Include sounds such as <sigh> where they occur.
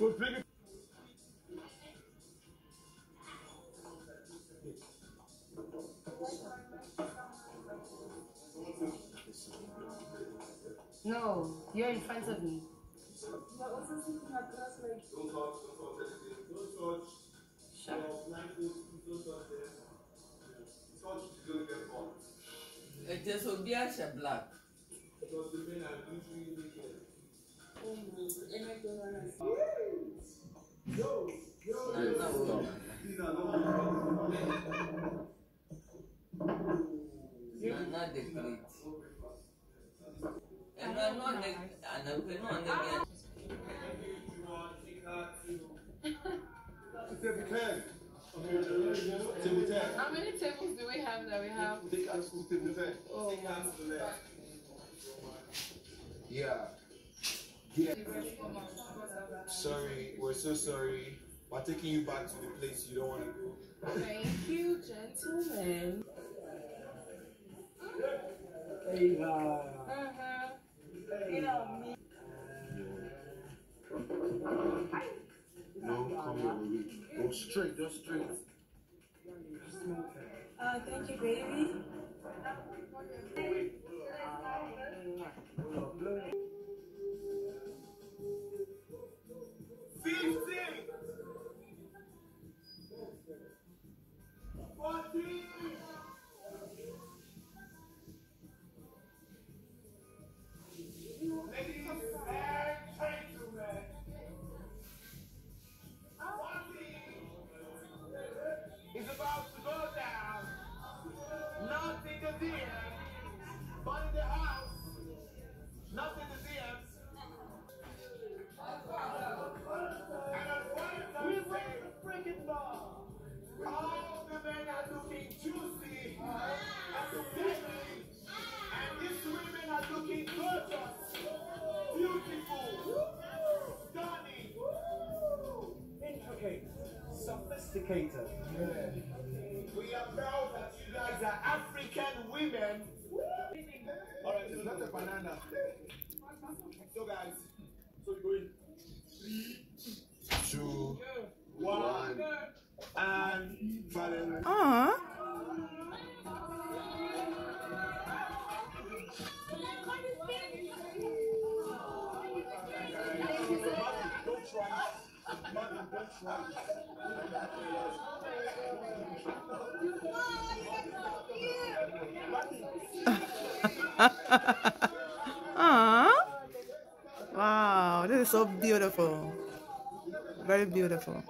No, you're in front of me. But also sitting across like. Don't touch, don't touch. Don't touch. Black. Nana the Great. And I'm not the, and I'm not the Table 10. Table 10. How many tables do we have that we have? Take out to table 10. Oh, Take out to the left. Yeah. Sorry, we're so sorry. We're taking you back to the place you don't want to go. Thank you, gentlemen. Uh-huh. No, come here, baby. Go straight, just straight. Uh, thank you, baby. Sophisticated. We are proud that you guys are African women. All right, so that's a banana. So guys, so we go in three, Two, one, and Valerie. Aw. Don't try. Mother, don't try. <laughs> Wow, this is so beautiful. Very beautiful.